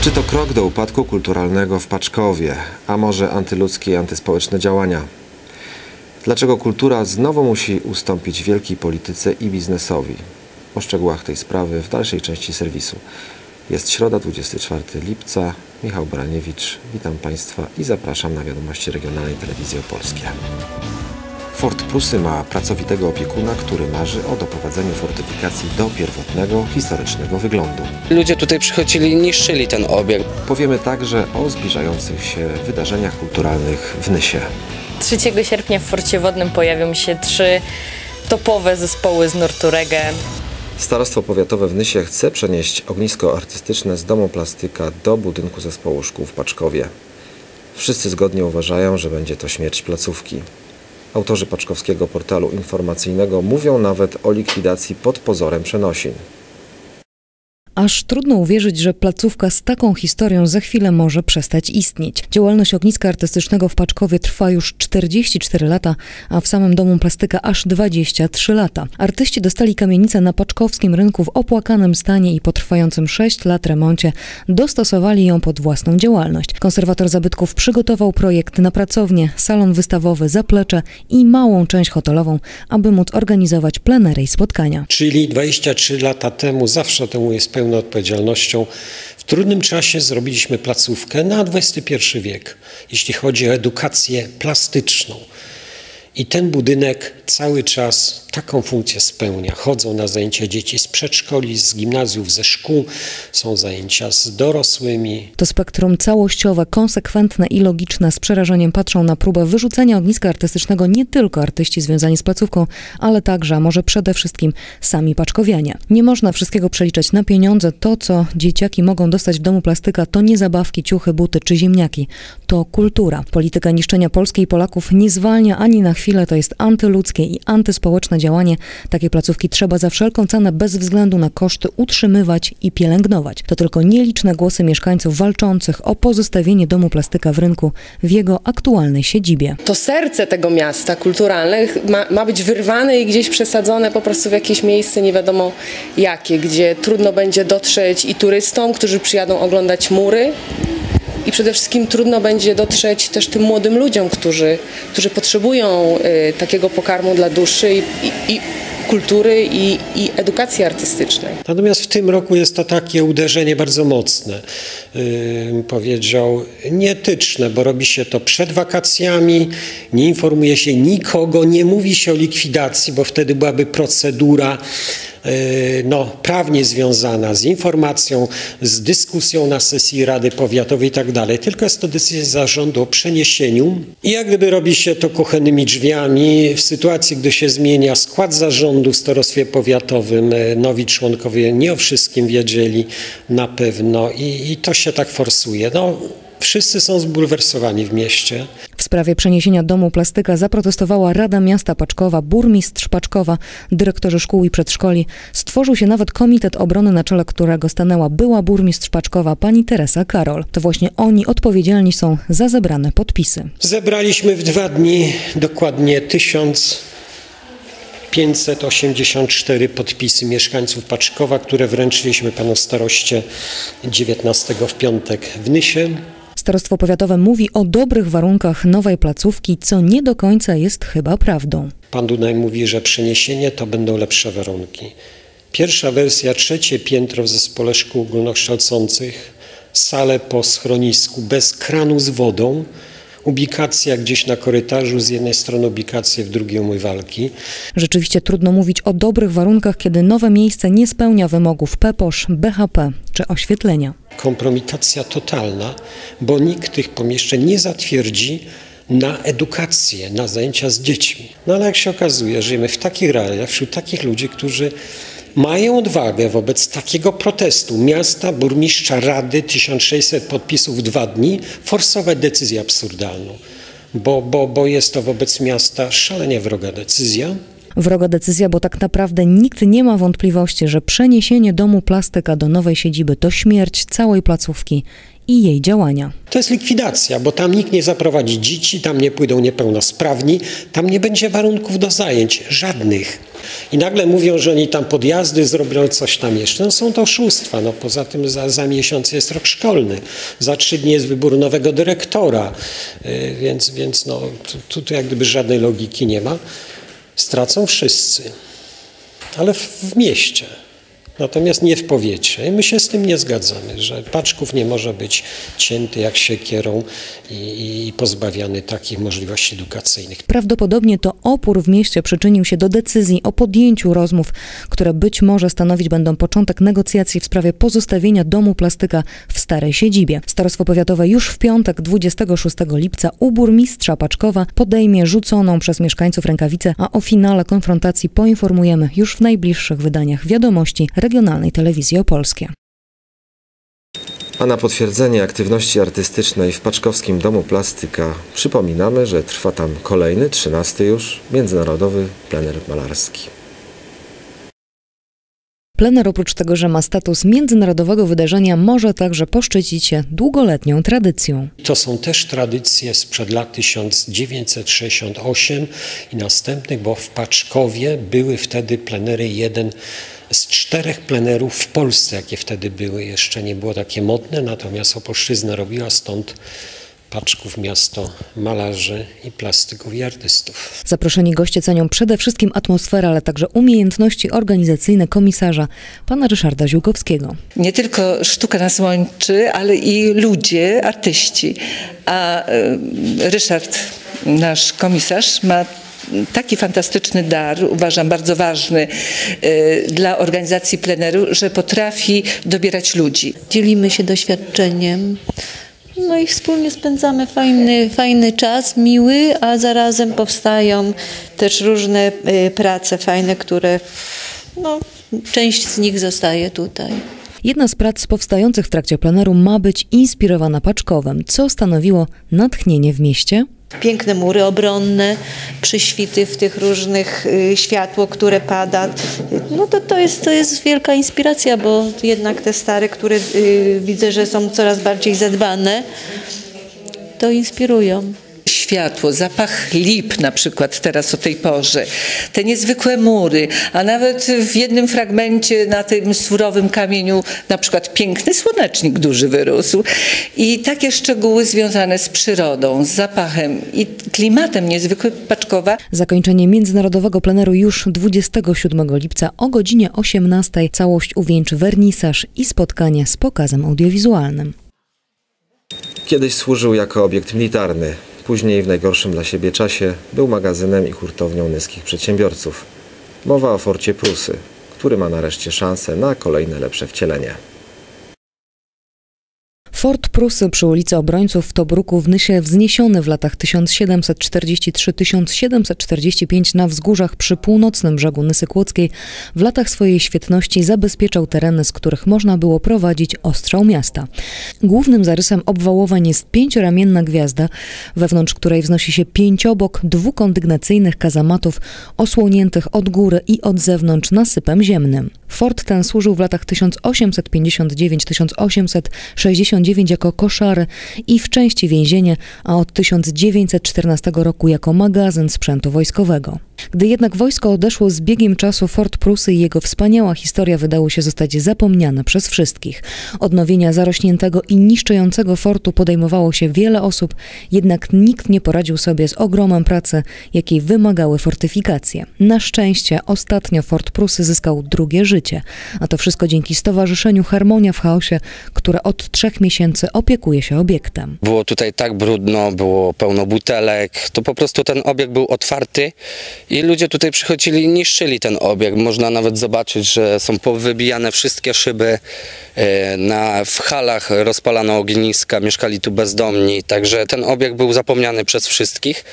Czy to krok do upadku kulturalnego w Paczkowie, a może antyludzkie i antyspołeczne działania? Dlaczego kultura znowu musi ustąpić wielkiej polityce i biznesowi? O szczegółach tej sprawy w dalszej części serwisu. Jest środa, 24 lipca. Michał Braniewicz, witam Państwa i zapraszam na wiadomości regionalnej telewizji opolskie. Fort Prusy ma pracowitego opiekuna, który marzy o doprowadzeniu fortyfikacji do pierwotnego, historycznego wyglądu. Ludzie tutaj przychodzili i niszczyli ten obiekt. Powiemy także o zbliżających się wydarzeniach kulturalnych w Nysie. 3 sierpnia w Forcie Wodnym pojawią się trzy topowe zespoły z nurtu reggae. Starostwo Powiatowe w Nysie chce przenieść ognisko artystyczne z domu plastyka do budynku zespołu szkół w Paczkowie. Wszyscy zgodnie uważają, że będzie to śmierć placówki. Autorzy paczkowskiego portalu informacyjnego mówią nawet o likwidacji pod pozorem przenosin. Aż trudno uwierzyć, że placówka z taką historią za chwilę może przestać istnieć. Działalność ogniska artystycznego w Paczkowie trwa już 44 lata, a w samym domu plastyka aż 23 lata. Artyści dostali kamienicę na paczkowskim rynku w opłakanym stanie i po trwającym 6 lat remoncie dostosowali ją pod własną działalność. Konserwator zabytków przygotował projekt na pracownię, salon wystawowy, zaplecze i małą część hotelową, aby móc organizować plenery i spotkania. Czyli 23 lata temu, zawsze temu jest pełną odpowiedzialnością. W trudnym czasie zrobiliśmy placówkę na XXI wiek, jeśli chodzi o edukację plastyczną. I ten budynek cały czas taką funkcję spełnia. Chodzą na zajęcia dzieci z przedszkoli, z gimnazjów, ze szkół, są zajęcia z dorosłymi. To spektrum całościowe, konsekwentne i logiczne. Z przerażeniem patrzą na próbę wyrzucenia ogniska artystycznego nie tylko artyści związani z placówką, ale także, a może przede wszystkim sami paczkowianie. Nie można wszystkiego przeliczać na pieniądze. To, co dzieciaki mogą dostać w domu plastyka, to nie zabawki, ciuchy, buty czy ziemniaki. To kultura. Polityka niszczenia Polski i Polaków nie zwalnia ani na chwilę. To jest antyludzkie i antyspołeczne działanie. Takie placówki trzeba za wszelką cenę, bez względu na koszty, utrzymywać i pielęgnować. To tylko nieliczne głosy mieszkańców walczących o pozostawienie domu plastyka w rynku w jego aktualnej siedzibie. To serce tego miasta kulturalne ma, ma być wyrwane i gdzieś przesadzone po prostu w jakieś miejsce nie wiadomo jakie, gdzie trudno będzie dotrzeć i turystom, którzy przyjadą oglądać mury, i przede wszystkim trudno będzie dotrzeć też tym młodym ludziom, którzy, którzy potrzebują y, takiego pokarmu dla duszy i, i, kultury i, i, edukacji artystycznej. Natomiast w tym roku jest to takie uderzenie bardzo mocne, powiedział, nietyczne, bo robi się to przed wakacjami, nie informuje się nikogo, nie mówi się o likwidacji, bo wtedy byłaby procedura no, prawnie związana z informacją, z dyskusją na sesji Rady Powiatowej i tak dalej, tylko jest to decyzja zarządu o przeniesieniu i jak gdyby robi się to kuchennymi drzwiami w sytuacji, gdy się zmienia skład zarządu w starostwie powiatowym, y, nowi członkowie nie o wszystkim wiedzieli na pewno i, i to się tak forsuje. No, Wszyscy są zbulwersowani w mieście. Sprawie przeniesienia domu plastyka zaprotestowała Rada Miasta Paczkowa, burmistrz Paczkowa, dyrektorzy szkół i przedszkoli. Stworzył się nawet Komitet Obrony, na czele którego stanęła była burmistrz Paczkowa, pani Teresa Karol. To właśnie oni odpowiedzialni są za zebrane podpisy. Zebraliśmy w dwa dni dokładnie tysiąc 584 podpisy mieszkańców Paczkowa, które wręczyliśmy panu staroście 19 w piątek w Nysie. Starostwo Powiatowe mówi o dobrych warunkach nowej placówki, co nie do końca jest chyba prawdą. Pan Dunaj mówi, że przeniesienie to będą lepsze warunki. Pierwsza wersja, trzecie piętro w zespole szkół ogólnokształcących, sale po schronisku bez kranu z wodą, ubikacja gdzieś na korytarzu, z jednej strony ubikacje, w drugiej umywalki. Rzeczywiście trudno mówić o dobrych warunkach, kiedy nowe miejsce nie spełnia wymogów PEPOSZ, BHP czy oświetlenia. Kompromitacja totalna, bo nikt tych pomieszczeń nie zatwierdzi na edukację, na zajęcia z dziećmi. No ale jak się okazuje, żyjemy w takich realiach, wśród takich ludzi, którzy mają odwagę wobec takiego protestu miasta, burmistrza, rady, 1600 podpisów w dwa dni, forsować decyzję absurdalną, bo, bo, bo jest to wobec miasta szalenie wroga decyzja. Wroga decyzja, bo tak naprawdę nikt nie ma wątpliwości, że przeniesienie domu plastyka do nowej siedziby to śmierć całej placówki i jej działania. To jest likwidacja, bo tam nikt nie zaprowadzi dzieci, tam nie pójdą niepełnosprawni, tam nie będzie warunków do zajęć, żadnych. I nagle mówią, że oni tam podjazdy zrobią, coś tam jeszcze. No są to oszustwa. No poza tym za, za miesiąc jest rok szkolny. Za trzy dni jest wybór nowego dyrektora. Yy, więc, więc no, tu, tu jak gdyby żadnej logiki nie ma. Stracą wszyscy. Ale w, w mieście. Natomiast nie w powiecie. I my się z tym nie zgadzamy, że Paczków nie może być cięty jak siekierą i, i pozbawiany takich możliwości edukacyjnych. Prawdopodobnie to opór w mieście przyczynił się do decyzji o podjęciu rozmów, które być może stanowić będą początek negocjacji w sprawie pozostawienia domu plastyka w starej siedzibie. Starostwo Powiatowe już w piątek 26 lipca u burmistrza Paczkowa podejmie rzuconą przez mieszkańców rękawicę, a o finale konfrontacji poinformujemy już w najbliższych wydaniach wiadomości regionalnej telewizji opolskie. A na potwierdzenie aktywności artystycznej w Paczkowskim Domu Plastyka przypominamy, że trwa tam kolejny, trzynasty już, międzynarodowy plener malarski. Plener oprócz tego, że ma status międzynarodowego wydarzenia, może także poszczycić się długoletnią tradycją. To są też tradycje sprzed lat 1968 i następnych, bo w Paczkowie były wtedy plenery jeden z czterech plenerów w Polsce, jakie wtedy były. Jeszcze nie było takie modne, natomiast Opolszczyzna robiła stąd Paczków miasto malarzy i plastyków i artystów. Zaproszeni goście cenią przede wszystkim atmosferę, ale także umiejętności organizacyjne komisarza, pana Ryszarda Ziłkowskiego. Nie tylko sztuka nas łączy, ale i ludzie, artyści. A e, Ryszard, nasz komisarz, ma taki fantastyczny dar, uważam bardzo ważny e, dla organizacji pleneru, że potrafi dobierać ludzi. Dzielimy się doświadczeniem. No i wspólnie spędzamy fajny, fajny czas, miły, a zarazem powstają też różne y, prace fajne, które no, część z nich zostaje tutaj. Jedna z prac powstających w trakcie pleneru ma być inspirowana Paczkowem, co stanowiło natchnienie w mieście Piękne mury obronne, przyświty w tych różnych y, światło, które pada. No to, to, jest, to jest wielka inspiracja, bo jednak te stare, które y, widzę, że są coraz bardziej zadbane, to inspirują światło, zapach lip na przykład teraz o tej porze, te niezwykłe mury, a nawet w jednym fragmencie na tym surowym kamieniu na przykład piękny słonecznik duży wyrósł i takie szczegóły związane z przyrodą, z zapachem i klimatem niezwykły Paczkowa. Zakończenie międzynarodowego pleneru już 27 lipca o godzinie 18. Całość uwieńczy wernisaż i spotkanie z pokazem audiowizualnym. Kiedyś służył jako obiekt militarny. Później w najgorszym dla siebie czasie był magazynem i hurtownią nyskich przedsiębiorców. Mowa o Forcie Prusy, który ma nareszcie szansę na kolejne lepsze wcielenie. Fort Prusy przy ulicy Obrońców w Tobruku w Nysie wzniesiony w latach 1743-1745 na wzgórzach przy północnym brzegu Nysy Kłodzkiej w latach swojej świetności zabezpieczał tereny, z których można było prowadzić ostrzał miasta. Głównym zarysem obwałowań jest pięcioramienna gwiazda, wewnątrz której wznosi się pięciobok dwukondygnacyjnych kazamatów osłoniętych od góry i od zewnątrz nasypem ziemnym. Fort ten służył w latach 1859-1869 jako koszary i w części więzienie, a od 1914 roku jako magazyn sprzętu wojskowego. Gdy jednak wojsko odeszło z biegiem czasu, Fort Prusy i jego wspaniała historia wydało się zostać zapomniane przez wszystkich. Odnowienia zarośniętego i niszczącego fortu podejmowało się wiele osób, jednak nikt nie poradził sobie z ogromem pracy, jakiej wymagały fortyfikacje. Na szczęście ostatnio Fort Prusy zyskał drugie życie, a to wszystko dzięki Stowarzyszeniu Harmonia w Chaosie, które od trzech miesięcy opiekuje się obiektem. Było tutaj tak brudno, było pełno butelek, to po prostu ten obiekt był otwarty i ludzie tutaj przychodzili i niszczyli ten obiekt. Można nawet zobaczyć, że są powybijane wszystkie szyby. e, Na, w halach rozpalano ogniska, mieszkali tu bezdomni. Także ten obiekt był zapomniany przez wszystkich.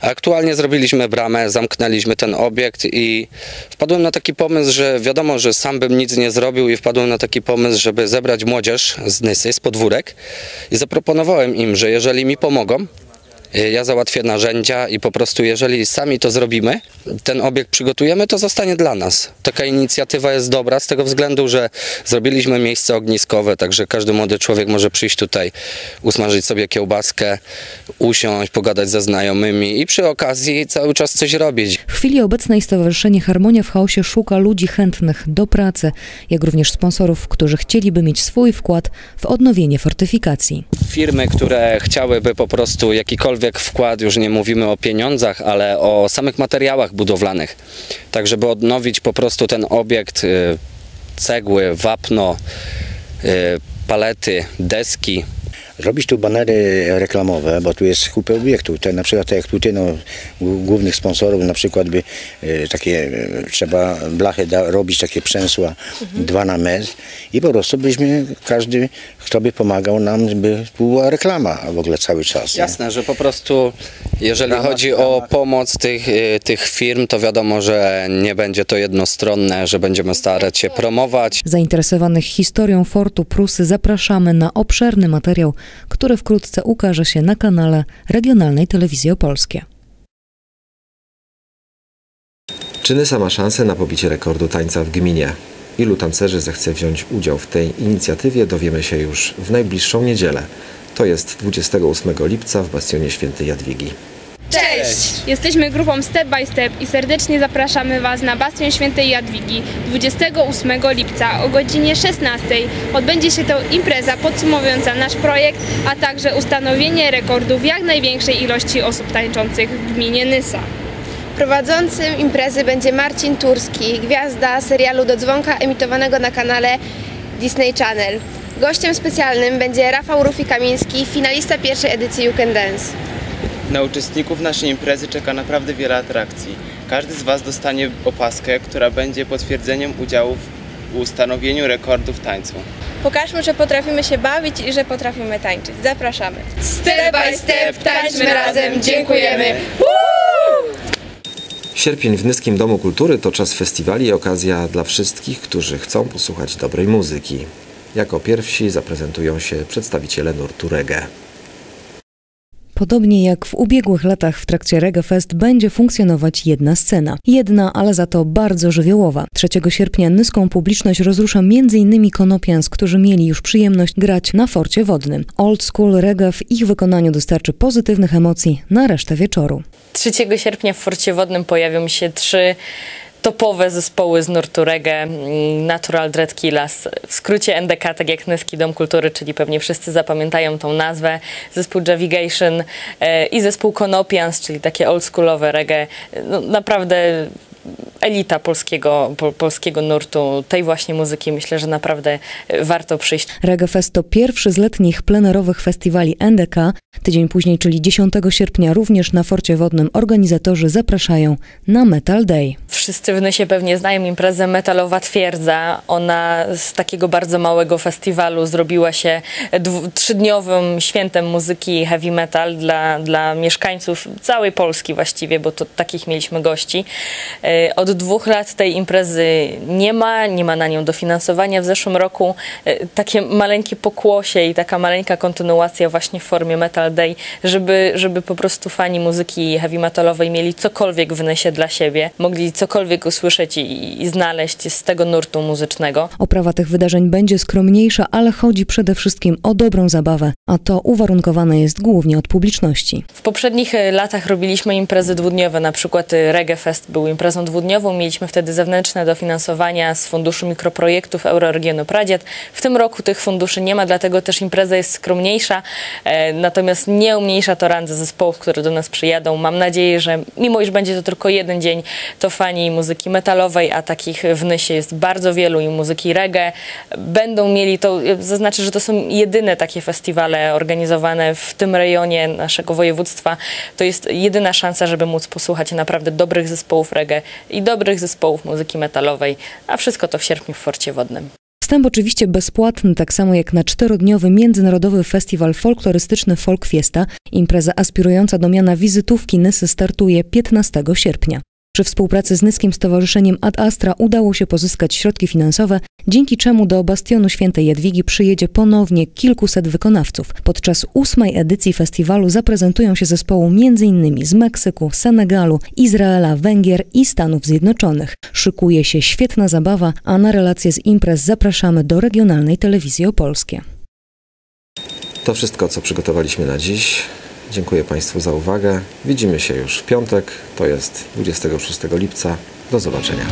Aktualnie zrobiliśmy bramę, zamknęliśmy ten obiekt i wpadłem na taki pomysł, że wiadomo, że sam bym nic nie zrobił i wpadłem na taki pomysł, żeby zebrać młodzież z Nysy, z podwórek i zaproponowałem im, że jeżeli mi pomogą, Ja załatwię narzędzia i po prostu jeżeli sami to zrobimy, ten obiekt przygotujemy, to zostanie dla nas. Taka inicjatywa jest dobra z tego względu, że zrobiliśmy miejsce ogniskowe, także każdy młody człowiek może przyjść tutaj, usmażyć sobie kiełbaskę, usiąść, pogadać ze znajomymi i przy okazji cały czas coś robić. W chwili obecnej Stowarzyszenie Harmonia w Chaosie szuka ludzi chętnych do pracy, jak również sponsorów, którzy chcieliby mieć swój wkład w odnowienie fortyfikacji. Firmy, które chciałyby po prostu jakikolwiek wkład, już nie mówimy o pieniądzach, ale o samych materiałach budowlanych, tak żeby odnowić po prostu ten obiekt, y, cegły, wapno, y, palety, deski, Robić tu banery reklamowe, bo tu jest kupę obiektów. Te, na przykład tak jak tutaj, no, głównych sponsorów, na przykład by e, takie, e, trzeba blachy da, robić, takie przęsła, dwa na metr i po prostu byśmy, każdy, kto by pomagał nam, by była reklama w ogóle cały czas. nie? Jasne, że po prostu jeżeli chodzi o pomoc tych, y, tych firm, to wiadomo, że nie będzie to jednostronne, że będziemy starać się promować. Zainteresowanych historią Fortu Prusy zapraszamy na obszerny materiał, który wkrótce ukaże się na kanale Regionalnej Telewizji Opolskie. Czy Nysa ma szansę na pobicie rekordu tańca w gminie? Ilu tancerzy zechce wziąć udział w tej inicjatywie dowiemy się już w najbliższą niedzielę. To jest 28 lipca w Bastionie Świętej Jadwigi. Cześć! Jesteśmy grupą Step by Step i serdecznie zapraszamy Was na Bastion Świętej Jadwigi 28 lipca o godzinie 16 odbędzie się to impreza podsumowująca nasz projekt, a także ustanowienie rekordów jak największej ilości osób tańczących w gminie Nysa. Prowadzącym imprezy będzie Marcin Turski, gwiazda serialu Do Dzwonka emitowanego na kanale Disney Channel. Gościem specjalnym będzie Rafał Rufi-Kamiński, finalista pierwszej edycji You Can Dance. Na uczestników naszej imprezy czeka naprawdę wiele atrakcji. Każdy z Was dostanie opaskę, która będzie potwierdzeniem udziału w ustanowieniu rekordów tańcu. Pokażmy, że potrafimy się bawić i że potrafimy tańczyć. Zapraszamy. Step by step, tańczmy razem, dziękujemy! Sierpień w Nyskim Domu Kultury to czas festiwali i okazja dla wszystkich, którzy chcą posłuchać dobrej muzyki. Jako pierwsi zaprezentują się przedstawiciele nurtu reggae. Podobnie jak w ubiegłych latach w trakcie Reggae Fest będzie funkcjonować jedna scena. Jedna, ale za to bardzo żywiołowa. 3 sierpnia nyską publiczność rozrusza m.in. Konopians, którzy mieli już przyjemność grać na forcie wodnym. Old School Reggae w ich wykonaniu dostarczy pozytywnych emocji na resztę wieczoru. 3 sierpnia w Forcie Wodnym pojawią się trzy topowe zespoły z nurtu reggae, mm, Natural Dread Killers, w skrócie NDK, tak jak Nyski Dom Kultury, czyli pewnie wszyscy zapamiętają tą nazwę, zespół Javigation e, i zespół Konopians, czyli takie oldschoolowe reggae. No, naprawdę elita polskiego, po, polskiego nurtu, tej właśnie muzyki. Myślę, że naprawdę e, warto przyjść. Reggae Fest to pierwszy z letnich plenerowych festiwali NDK. Tydzień później, czyli 10 sierpnia, również na Forcie Wodnym organizatorzy zapraszają na Metal Day. Wszyscy w Nysie pewnie znają imprezę Metalowa Twierdza. Ona z takiego bardzo małego festiwalu zrobiła się trzydniowym świętem muzyki heavy metal dla, dla mieszkańców całej Polski właściwie, bo to takich mieliśmy gości. E, Od dwóch lat tej imprezy nie ma, nie ma na nią dofinansowania. W zeszłym roku e, takie maleńkie pokłosie i taka maleńka kontynuacja właśnie w formie Metal Day, żeby, żeby po prostu fani muzyki heavy metalowej mieli cokolwiek w Nysie dla siebie, mogli cokolwiek usłyszeć i, i znaleźć z tego nurtu muzycznego. Oprawa tych wydarzeń będzie skromniejsza, ale chodzi przede wszystkim o dobrą zabawę, a to uwarunkowane jest głównie od publiczności. W poprzednich e, latach robiliśmy imprezy dwudniowe, na przykład e, Reggae Fest był imprezą dwudniową, mieliśmy wtedy zewnętrzne dofinansowania z Funduszu Mikroprojektów Euroregionu Pradziad. W tym roku tych funduszy nie ma, dlatego też impreza jest skromniejsza, e, natomiast nie umniejsza to randze zespołów, które do nas przyjadą. Mam nadzieję, że mimo iż będzie to tylko jeden dzień, to fani muzyki metalowej, a takich w Nysie jest bardzo wielu i muzyki reggae, będą mieli to, zaznaczę, że to są jedyne takie festiwale organizowane w tym rejonie naszego województwa. To jest jedyna szansa, żeby móc posłuchać naprawdę dobrych zespołów reggae i dobrych zespołów muzyki metalowej, a wszystko to w sierpniu w Forcie Wodnym. Wstęp oczywiście bezpłatny, tak samo jak na czterodniowy międzynarodowy festiwal folklorystyczny Folk Fiesta. Impreza aspirująca do miana wizytówki Nysy startuje 15 sierpnia. Przy współpracy z Nyskim Stowarzyszeniem Ad Astra udało się pozyskać środki finansowe, dzięki czemu do Bastionu Świętej Jadwigi przyjedzie ponownie kilkuset wykonawców. Podczas ósmej edycji festiwalu zaprezentują się zespoły m.in. z Meksyku, Senegalu, Izraela, Węgier i Stanów Zjednoczonych. Szykuje się świetna zabawa, a na relacje z imprez zapraszamy do regionalnej telewizji opolskie. To wszystko, co przygotowaliśmy na dziś. Dziękuję Państwu za uwagę. Widzimy się już w piątek, to jest 26 lipca. Do zobaczenia.